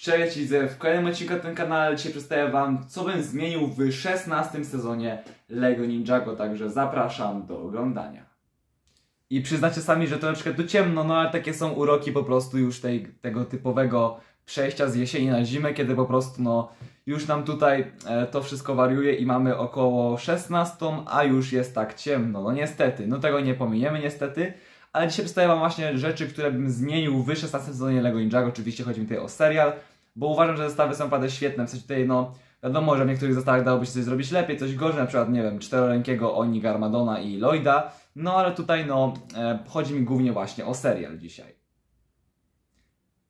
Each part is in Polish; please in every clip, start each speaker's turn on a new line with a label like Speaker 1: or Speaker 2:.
Speaker 1: Cześć, widzę w kolejnym odcinku na tym kanale. Dzisiaj przedstawię Wam, co bym zmienił w 16 sezonie LEGO Ninjago, także zapraszam do oglądania. I przyznacie sami, że przykład tu ciemno, no ale takie są uroki po prostu już tej, tego typowego przejścia z jesieni na zimę, kiedy po prostu no już nam tutaj e, to wszystko wariuje i mamy około 16, a już jest tak ciemno. No niestety, no tego nie pominiemy niestety. Ale dzisiaj przedstawię Wam właśnie rzeczy, które bym zmienił w 16 sezonie LEGO Ninjago. Oczywiście chodzi mi tutaj o serial, bo uważam, że zestawy są naprawdę świetne. W sensie tutaj, no, wiadomo, że w niektórych zestawach dałoby się coś zrobić lepiej, coś gorzej, na przykład, nie wiem, czterorękiego Oni Garmadona i Lloyda. No, ale tutaj, no, e, chodzi mi głównie właśnie o serial dzisiaj.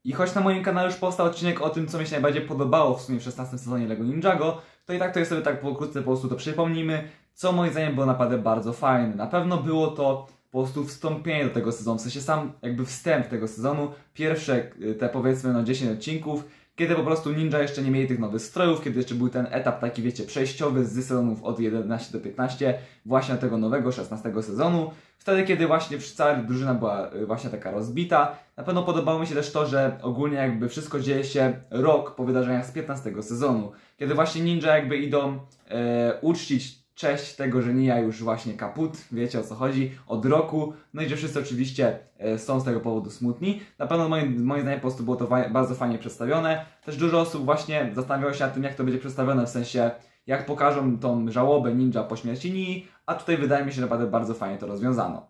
Speaker 1: I choć na moim kanale już powstał odcinek o tym, co mi się najbardziej podobało w sumie w 16 sezonie LEGO Ninjago, to i tak to jest sobie tak pokrótce po prostu to przypomnijmy, co moim zdaniem było naprawdę bardzo fajne. Na pewno było to po prostu wstąpienie do tego sezonu, w sensie sam jakby wstęp tego sezonu, pierwsze y, te powiedzmy no 10 odcinków, kiedy po prostu Ninja jeszcze nie mieli tych nowych strojów, kiedy jeszcze był ten etap taki wiecie przejściowy z sezonów od 11 do 15 właśnie do tego nowego 16 sezonu. Wtedy, kiedy właśnie cała drużyna była y, właśnie taka rozbita. Na pewno podobało mi się też to, że ogólnie jakby wszystko dzieje się rok po wydarzeniach z 15 sezonu. Kiedy właśnie ninja jakby idą e, uczcić cześć tego, że Nia już właśnie kaput, wiecie o co chodzi, od roku, no i że wszyscy oczywiście e, są z tego powodu smutni. Na pewno moim, moim zdaniem po prostu było to bardzo fajnie przedstawione. Też dużo osób właśnie zastanawiało się nad tym, jak to będzie przedstawione, w sensie jak pokażą tą żałobę ninja po śmierci Nii, a tutaj wydaje mi się, naprawdę bardzo fajnie to rozwiązano.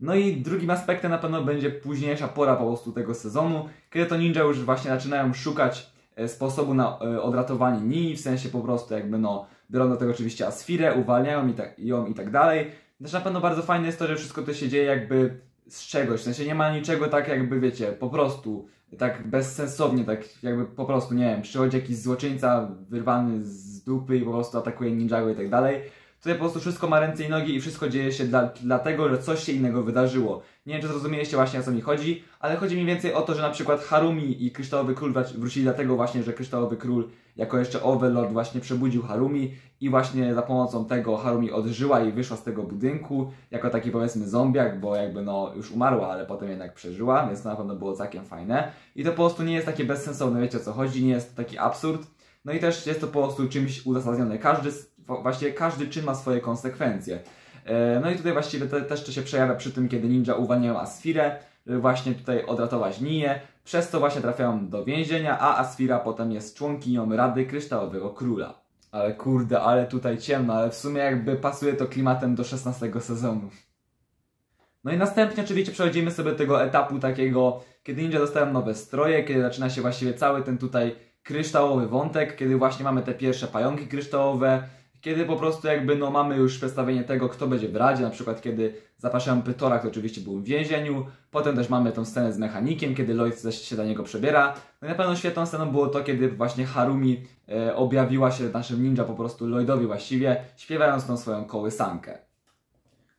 Speaker 1: No i drugim aspektem na pewno będzie późniejsza pora po prostu tego sezonu, kiedy to ninja już właśnie zaczynają szukać e, sposobu na e, odratowanie Nii, w sensie po prostu jakby no biorą do tego oczywiście Asfirę, uwalniają i tak, ją i tak dalej. Też na pewno bardzo fajne jest to, że wszystko to się dzieje jakby z czegoś, w sensie nie ma niczego tak jakby wiecie, po prostu tak bezsensownie, tak jakby po prostu, nie wiem, przychodzi jakiś złoczyńca wyrwany z dupy i po prostu atakuje ninjago i tak dalej. Tutaj po prostu wszystko ma ręce i nogi i wszystko dzieje się dla, dlatego, że coś się innego wydarzyło. Nie wiem, czy zrozumieliście właśnie o co mi chodzi, ale chodzi mi więcej o to, że na przykład Harumi i Kryształowy Król wrócili dlatego właśnie, że Kryształowy Król jako jeszcze Overlord właśnie przebudził Harumi i właśnie za pomocą tego Harumi odżyła i wyszła z tego budynku jako taki powiedzmy zombiak, bo jakby no już umarła, ale potem jednak przeżyła, więc to na pewno było całkiem fajne. I to po prostu nie jest takie bezsensowne, wiecie o co chodzi, nie jest to taki absurd. No i też jest to po prostu czymś uzasadnione. Każdy, właściwie każdy czyn ma swoje konsekwencje. E, no i tutaj właściwie te, też to się przejawia przy tym, kiedy ninja uwalniają Asfirę, żeby właśnie tutaj odratować Niję. Przez to właśnie trafiają do więzienia, a Asfira potem jest członkinią Rady Kryształowego Króla. Ale kurde, ale tutaj ciemno, ale w sumie jakby pasuje to klimatem do 16 sezonu. No i następnie oczywiście przechodzimy sobie do tego etapu takiego, kiedy ninja dostają nowe stroje, kiedy zaczyna się właściwie cały ten tutaj kryształowy wątek, kiedy właśnie mamy te pierwsze pająki kryształowe, kiedy po prostu jakby no mamy już przedstawienie tego, kto będzie w Radzie, na przykład kiedy zapraszają Pytora, który oczywiście był w więzieniu, potem też mamy tą scenę z mechanikiem, kiedy Lloyd się dla niego przebiera. No i na pewno świetną sceną było to, kiedy właśnie Harumi e, objawiła się naszym ninja po prostu Lloydowi właściwie, śpiewając tą swoją kołysankę.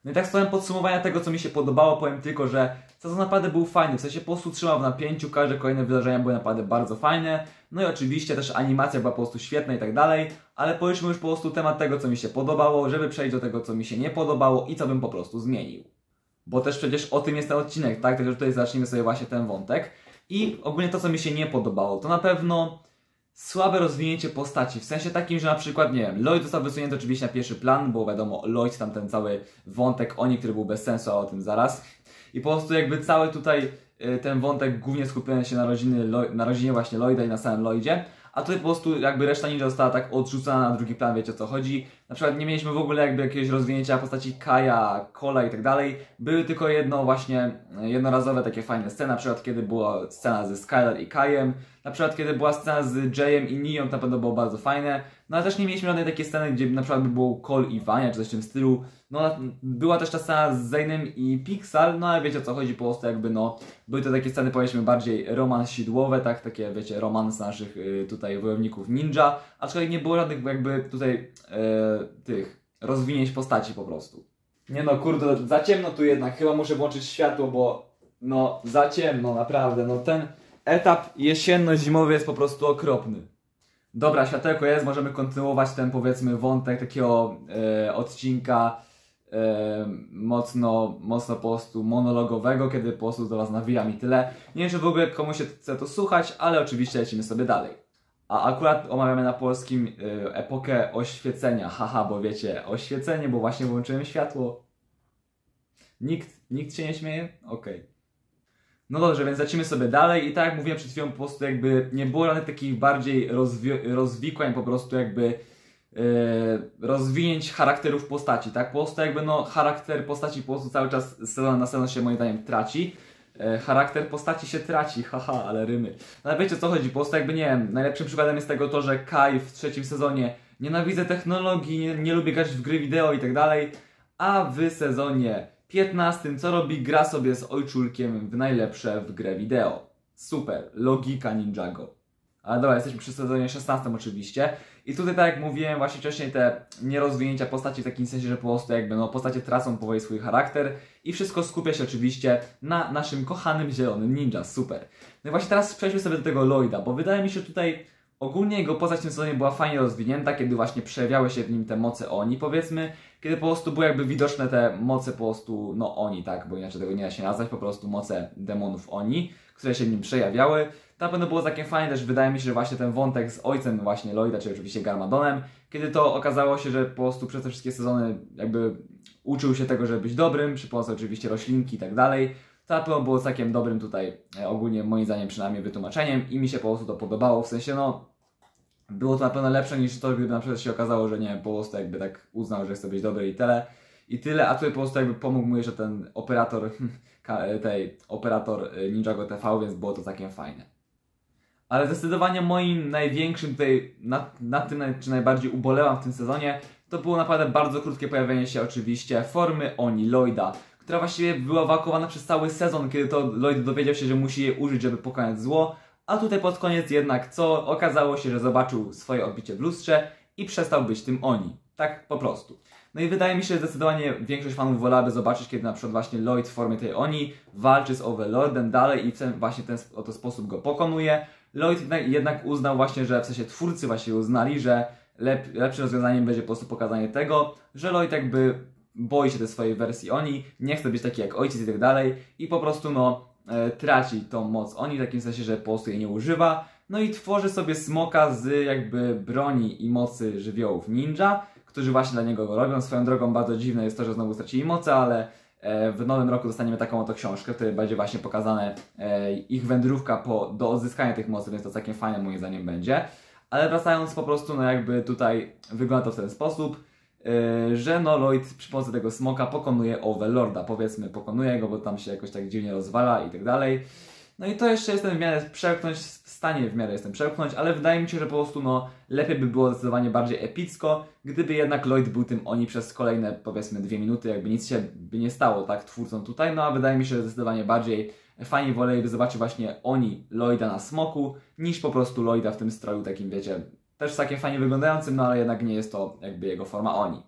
Speaker 1: No i tak stałem podsumowania tego, co mi się podobało, powiem tylko, że sezon naprawdę był fajny, w sensie po prostu trzymał w napięciu, każde kolejne wydarzenia były naprawdę bardzo fajne, no i oczywiście też animacja była po prostu świetna i tak dalej, ale powiedzmy już po prostu temat tego, co mi się podobało, żeby przejść do tego, co mi się nie podobało i co bym po prostu zmienił. Bo też przecież o tym jest ten odcinek, tak? Także tutaj zacznijmy sobie właśnie ten wątek. I ogólnie to, co mi się nie podobało, to na pewno słabe rozwinięcie postaci, w sensie takim, że na przykład, nie wiem, Lloyd został wysunięty oczywiście na pierwszy plan, bo wiadomo, Lloyd tam ten cały wątek oni, który był bez sensu, a o tym zaraz. I po prostu jakby cały tutaj y, ten wątek głównie skupiony się na, rodziny, na rodzinie właśnie Lloyda i na samym Lloydzie, a tutaj po prostu jakby reszta ninja została tak odrzucona na drugi plan, wiecie o co chodzi. Na przykład nie mieliśmy w ogóle jakby jakiegoś rozwinięcia postaci Kaja, Kola i tak dalej. Były tylko jedno właśnie, jednorazowe takie fajne sceny, na przykład kiedy była scena ze Skylar i Kajem, na przykład kiedy była scena z Jayem i Nią, to na pewno było bardzo fajne. No ale też nie mieliśmy żadnej takiej sceny, gdzie na przykład by było Cole i Vania, czy coś w tym stylu. No była też ta scena z Zainem i Pixar, no ale wiecie o co chodzi, po prostu jakby no, były to takie sceny powiedzmy bardziej romansidłowe, tak, takie wiecie, romans naszych y, tutaj wojowników ninja, aczkolwiek nie było żadnych jakby tutaj y, tych rozwinięć postaci po prostu. Nie no, kurde, za ciemno tu jednak, chyba muszę włączyć światło, bo no, za ciemno, naprawdę, no ten etap jesienno-zimowy jest po prostu okropny. Dobra, światełko jest, możemy kontynuować ten powiedzmy wątek takiego e, odcinka e, mocno, mocno po prostu monologowego, kiedy po prostu do Was nawijam i tyle. Nie wiem, czy w ogóle komuś się chce to słuchać, ale oczywiście lecimy sobie dalej. A akurat omawiamy na polskim e, epokę oświecenia. Haha, bo wiecie, oświecenie, bo właśnie włączyłem światło. Nikt, nikt się nie śmieje? Okej. No dobrze, więc lecimy sobie dalej i tak jak mówiłem przed chwilą, po prostu jakby nie było żadnych takich bardziej rozwi- rozwikłań, po prostu jakby yy, rozwinięć charakterów postaci, tak? Po prostu jakby no charakter postaci po prostu cały czas z sezonu na sezon się moim zdaniem traci. Yy, charakter postaci się traci, haha, ale rymy. No ale wiecie o co chodzi, po prostu jakby nie wiem, najlepszym przykładem jest tego to, że Kai w trzecim sezonie nienawidzę technologii, nie, nie lubię grać w gry wideo i tak dalej, a w sezonie 15. Co robi? Gra sobie z ojczulkiem w najlepsze w grę wideo. Super, logika Ninjago. Ale dobra, jesteśmy przy sezonie 16 oczywiście. I tutaj tak jak mówiłem właśnie wcześniej, te nierozwinięcia postaci w takim sensie, że po prostu jakby no postacie tracą powoli swój charakter i wszystko skupia się oczywiście na naszym kochanym zielonym ninja. Super. No i właśnie teraz przejdźmy sobie do tego Lloyda, bo wydaje mi się tutaj ogólnie jego postać w tym sezonie była fajnie rozwinięta, kiedy właśnie przejawiały się w nim te moce oni powiedzmy kiedy po prostu były jakby widoczne te moce po prostu, no oni, tak, bo inaczej tego nie da się nazwać, po prostu moce demonów oni, które się w nim przejawiały. Na pewno było takie fajne też, wydaje mi się, że właśnie ten wątek z ojcem właśnie Lloyda, czy oczywiście Garmadonem, kiedy to okazało się, że po prostu przez te wszystkie sezony jakby uczył się tego, żeby być dobrym, przy pomocy oczywiście roślinki i tak dalej. To na pewno było całkiem dobrym tutaj, e, ogólnie moim zdaniem przynajmniej wytłumaczeniem i mi się po prostu to podobało, w sensie no było to na pewno lepsze niż to, gdyby na przykład się okazało, że nie, po prostu jakby tak uznał, że chce być dobry i tyle. I tyle, a tutaj po prostu jakby pomógł mu jeszcze ten operator tej, operator y, Ninjago TV, więc było to całkiem fajne. Ale zdecydowanie moim największym tutaj, nad tym czy najbardziej ubolewam w tym sezonie, to było naprawdę bardzo krótkie pojawienie się oczywiście formy Oni Lloyda, która właściwie była wakowana przez cały sezon, kiedy to Lloyd dowiedział się, że musi jej użyć, żeby pokonać zło, a tutaj pod koniec jednak co? Okazało się, że zobaczył swoje odbicie w lustrze i przestał być tym oni. Tak po prostu. No i wydaje mi się, że zdecydowanie większość fanów wolałaby zobaczyć, kiedy na przykład właśnie Lloyd w formie tej oni walczy z Overlordem dalej i w ten, właśnie ten oto sposób go pokonuje. Lloyd jednak uznał właśnie, że w sensie twórcy właśnie uznali, że lep, lepszym rozwiązaniem będzie po prostu pokazanie tego, że Lloyd jakby boi się tej swojej wersji oni, nie chce być taki jak ojciec i tak dalej i po prostu no e, traci tą moc oni w takim sensie, że po prostu jej nie używa. No i tworzy sobie smoka z jakby broni i mocy żywiołów ninja, którzy właśnie dla niego go robią. Swoją drogą bardzo dziwne jest to, że znowu stracili moce, ale w nowym roku dostaniemy taką oto książkę, w której będzie właśnie pokazane e, ich wędrówka po, do odzyskania tych mocy, więc to całkiem fajne moim zdaniem będzie. Ale wracając po prostu, no jakby tutaj wygląda to w ten sposób. Yy, że no Lloyd przy pomocy tego smoka pokonuje Overlorda, powiedzmy pokonuje go, bo tam się jakoś tak dziwnie rozwala i tak dalej. No i to jeszcze jestem w miarę przełknąć, w stanie w miarę jestem przełknąć, ale wydaje mi się, że po prostu no lepiej by było zdecydowanie bardziej epicko, gdyby jednak Lloyd był tym oni przez kolejne powiedzmy dwie minuty, jakby nic się by nie stało tak twórcą tutaj, no a wydaje mi się, że zdecydowanie bardziej fajnie woleliby zobaczyć właśnie oni Lloyda na smoku, niż po prostu Lloyda w tym stroju takim wiecie, też takim fajnie wyglądającym, no ale jednak nie jest to jakby jego forma oni.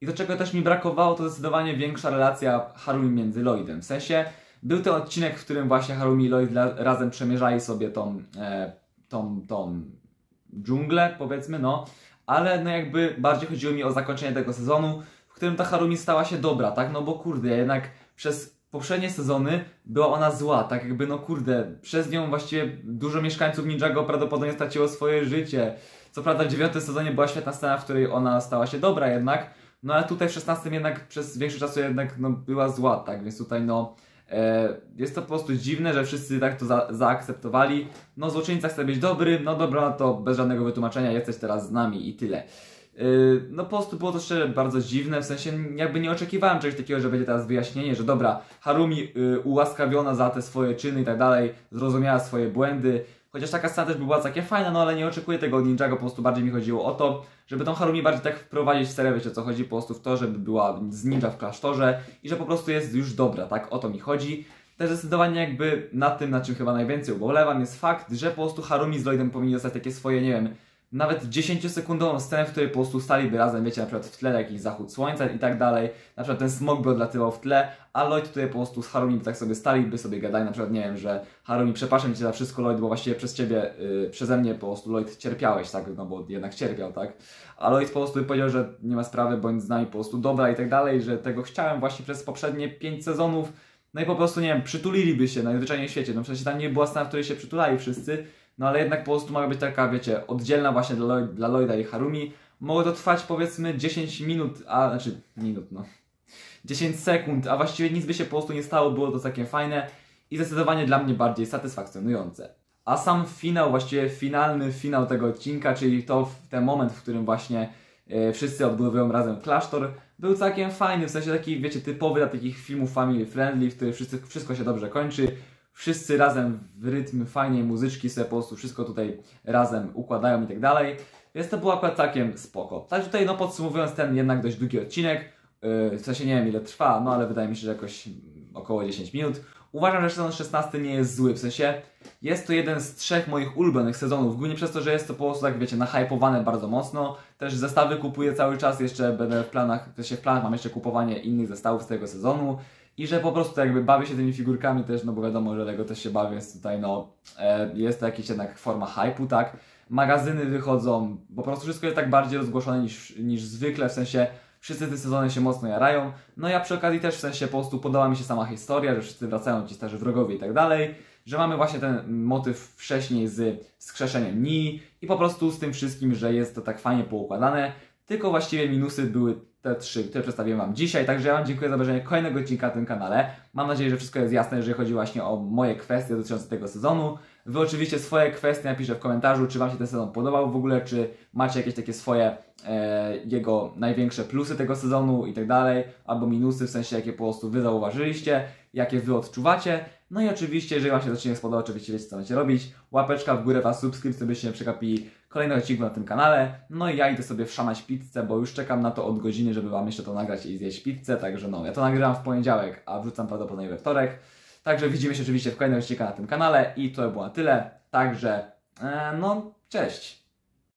Speaker 1: I to czego też mi brakowało, to zdecydowanie większa relacja Harumi między Lloydem. W sensie był ten odcinek, w którym właśnie Harumi i Lloyd razem przemierzali sobie tą, e, tą, tą dżunglę, powiedzmy, no. Ale no jakby bardziej chodziło mi o zakończenie tego sezonu, w którym ta Harumi stała się dobra, tak? No bo kurde, jednak przez poprzednie sezony była ona zła, tak jakby no kurde, przez nią właściwie dużo mieszkańców Ninjago prawdopodobnie straciło swoje życie. Co prawda w dziewiątym sezonie była świetna scena, w której ona stała się dobra jednak, no ale tutaj w szesnastym jednak przez większość czasu jednak no, była zła, tak, więc tutaj no jest to po prostu dziwne, że wszyscy tak to za, zaakceptowali. No złoczyńca chce być dobry, no dobra, to bez żadnego wytłumaczenia jesteś teraz z nami i tyle. E, no po prostu było to szczerze bardzo dziwne, w sensie jakby nie oczekiwałem czegoś takiego, że będzie teraz wyjaśnienie, że dobra, Harumi y, ułaskawiona za te swoje czyny i tak dalej, zrozumiała swoje błędy, Chociaż taka scena też by była takie fajna, no ale nie oczekuję tego od Ninjago, po prostu bardziej mi chodziło o to, żeby tą Harumi bardziej tak wprowadzić w serię, wiecie co chodzi, po prostu w to, żeby była z ninja w klasztorze i że po prostu jest już dobra, tak? O to mi chodzi. Też zdecydowanie jakby na tym, na czym chyba najwięcej ubolewam, jest fakt, że po prostu Harumi z Lloydem powinni dostać takie swoje, nie wiem, nawet 10-sekundową scenę, w której po prostu staliby razem, wiecie, na przykład w tle jakiś zachód słońca i tak dalej, na przykład ten smog by odlatywał w tle, a Lloyd tutaj po prostu z Harumi tak sobie stali, by sobie gadali, na przykład, nie wiem, że Harumi, przepraszam Cię za wszystko, Lloyd, bo właściwie przez Ciebie, yy, przeze mnie po prostu, Lloyd, cierpiałeś, tak, no bo jednak cierpiał, tak, a Lloyd po prostu powiedział, że nie ma sprawy, bądź z nami po prostu dobra i tak dalej, że tego chciałem właśnie przez poprzednie 5 sezonów, no i po prostu, nie wiem, przytuliliby się najzwyczajniej w świecie, no przecież tam nie była scena, w której się przytulali wszyscy, no ale jednak po prostu ma być taka, wiecie, oddzielna właśnie dla, Lloyd, dla Lloyda i Harumi. Mogło to trwać powiedzmy 10 minut, a znaczy minut, no. 10 sekund, a właściwie nic by się po prostu nie stało, było to całkiem fajne i zdecydowanie dla mnie bardziej satysfakcjonujące. A sam finał, właściwie finalny finał tego odcinka, czyli to ten moment, w którym właśnie e, wszyscy odbudowują razem klasztor, był całkiem fajny, w sensie taki, wiecie, typowy dla takich filmów family friendly, w których wszystko się dobrze kończy, wszyscy razem w rytm fajnej muzyczki sobie po prostu wszystko tutaj razem układają i tak dalej. Więc to było akurat całkiem spoko. Tak tutaj no podsumowując ten jednak dość długi odcinek, yy, w sensie nie wiem ile trwa, no ale wydaje mi się, że jakoś około 10 minut. Uważam, że sezon 16 nie jest zły, w sensie jest to jeden z trzech moich ulubionych sezonów, głównie przez to, że jest to po prostu tak wiecie, nahypowane bardzo mocno. Też zestawy kupuję cały czas, jeszcze będę w planach, w sensie w planach mam jeszcze kupowanie innych zestawów z tego sezonu i że po prostu jakby bawię się tymi figurkami też, no bo wiadomo, że Lego też się bawię, więc tutaj no e, jest to jakaś jednak forma hypu, tak? Magazyny wychodzą, po prostu wszystko jest tak bardziej rozgłoszone niż, niż zwykle, w sensie wszyscy te sezony się mocno jarają. No ja przy okazji też w sensie po prostu podoba mi się sama historia, że wszyscy wracają ci starzy wrogowie i tak dalej, że mamy właśnie ten motyw wcześniej z skrzeszeniem Ni i po prostu z tym wszystkim, że jest to tak fajnie poukładane, tylko właściwie minusy były te trzy, które przedstawiłem Wam dzisiaj. Także ja Wam dziękuję za obejrzenie kolejnego odcinka na tym kanale. Mam nadzieję, że wszystko jest jasne, jeżeli chodzi właśnie o moje kwestie dotyczące tego sezonu. Wy oczywiście swoje kwestie napiszcie w komentarzu, czy Wam się ten sezon podobał w ogóle, czy macie jakieś takie swoje e, jego największe plusy tego sezonu i tak dalej, albo minusy, w sensie jakie po prostu Wy zauważyliście, jakie Wy odczuwacie. No i oczywiście, jeżeli Wam się odcinek spodobał, oczywiście wiecie co macie robić. Łapeczka w górę Was, subskrypcja, byście nie przegapili kolejnego odcinku na tym kanale. No i ja idę sobie wszamać pizzę, bo już czekam na to od godziny, żeby Wam jeszcze to nagrać i zjeść pizzę. Także no, ja to nagrywam w poniedziałek, a wrzucam prawdopodobnie we wtorek. Także widzimy się oczywiście w kolejnym odcinku na tym kanale i to było na tyle. Także, e, no, cześć!